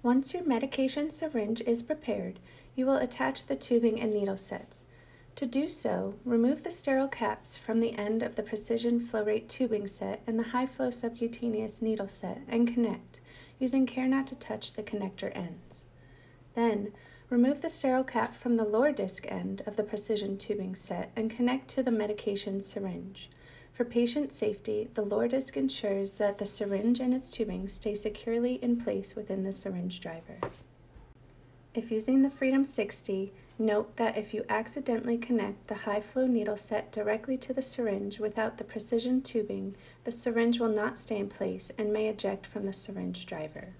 Once your medication syringe is prepared, you will attach the tubing and needle sets. To do so, remove the sterile caps from the end of the Precision Flow Rate tubing set and the HIgH-Flo subcutaneous needle set and connect, using care not to touch the connector ends. Then, remove the sterile cap from the luer disc end of the Precision tubing set and connect to the medication syringe. For patient safety, the luer disc ensures that the syringe and its tubing stay securely in place within the syringe driver. If using the Freedom 60, note that if you accidentally connect the HIgH-Flo needle set directly to the syringe without the precision tubing, the syringe will not stay in place and may eject from the syringe driver.